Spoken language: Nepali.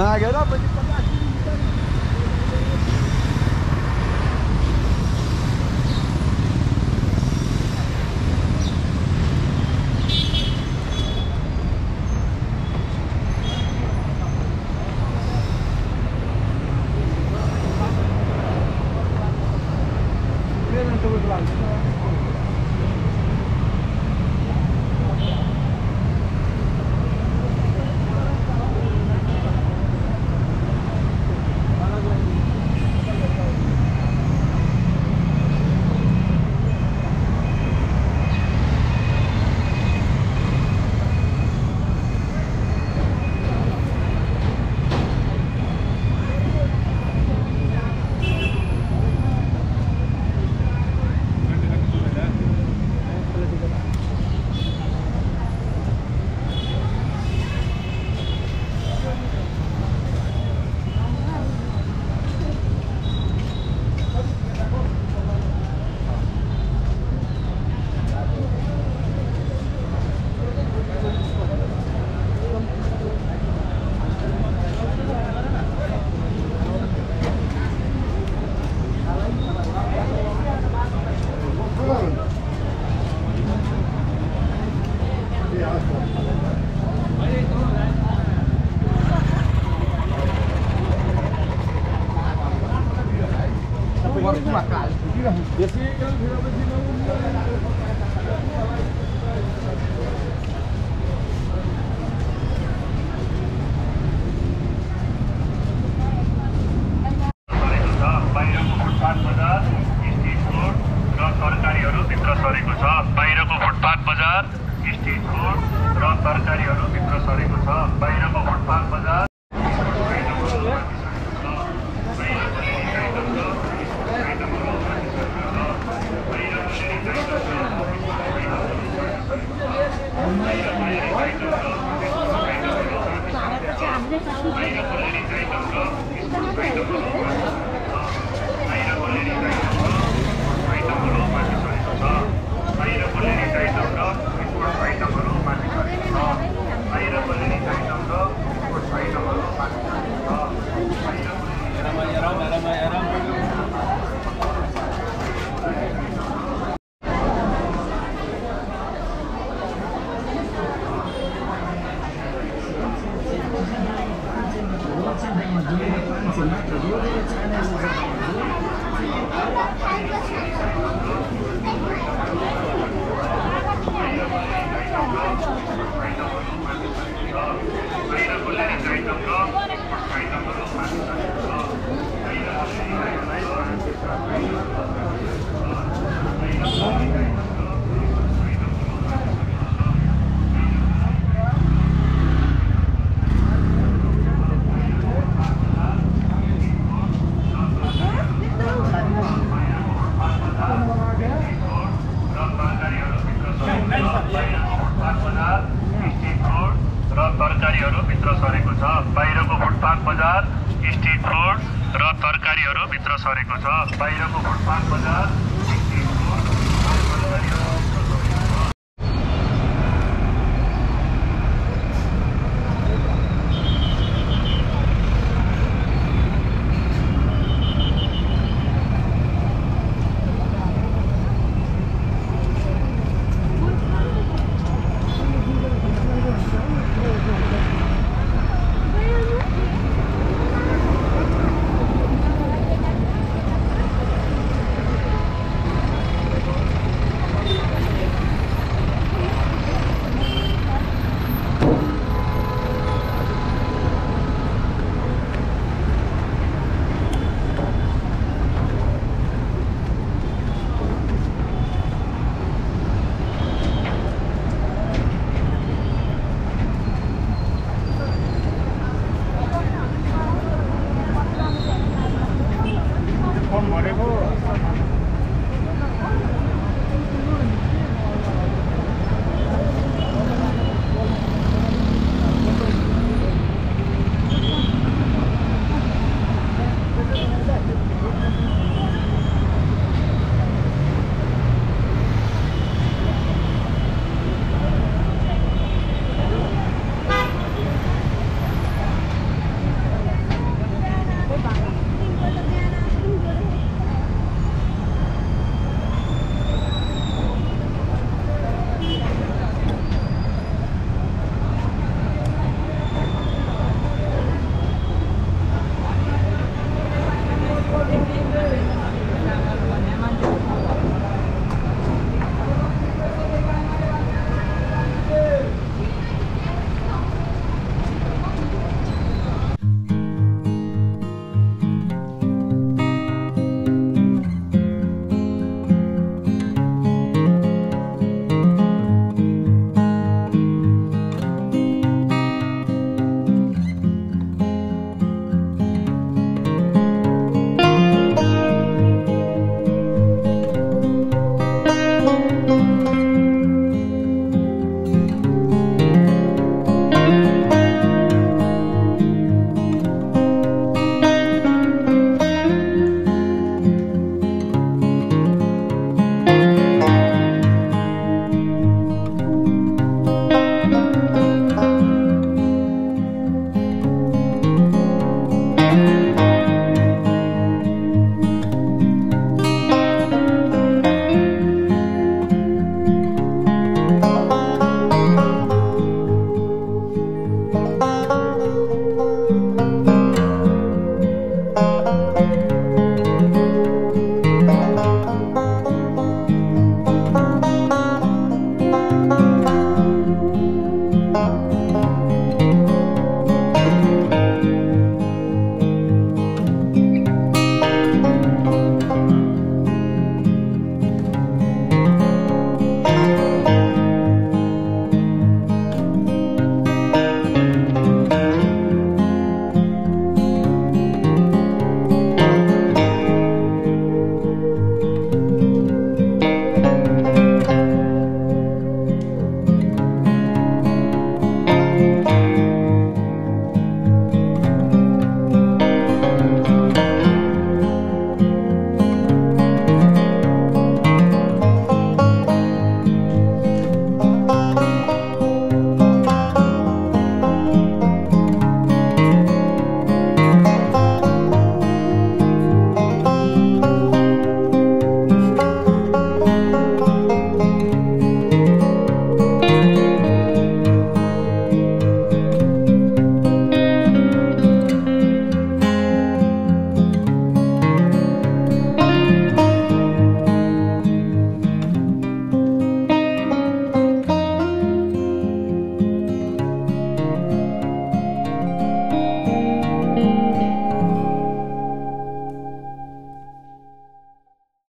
Mga ganun, pwede pa बाहिरको फुटपाथ बजार स्ट्रिट फुड र तरकारीहरू भित्र सरेको छ बाहिरको फुटपाथ बजार स्ट्रिट फुड र तरकारीहरू भित्र सरेको छ बाहिरको फुटपाथ बजार आइटमहरू माथि सरेको छ बाहिरको लेडिज आइटम र स्पोर्ट्स आइटमहरू माथि सरेको छ बाहिरको लेडिज आइटम र स्पोर्ट्स आइटमहरू माथि सरेको छ बाहिरको बाहिरको लेडिज आइटम र स्पोर्ट्स आइटमहरू माथि सरेको छ बाहिरको लेडिज आइटम र र तरकारीहरू भित्र सरेको छ बाहिरको फुटपाथ बजार स्ट्रिट फुड र तरकारीहरू भित्र सरेको छ। बाहिरको फुटपाथ बजार स्ट्रिट फुड र तरकारीहरू भित्र सरेको छ। बाहिरको फुटपाथ बजार स्ट्रिट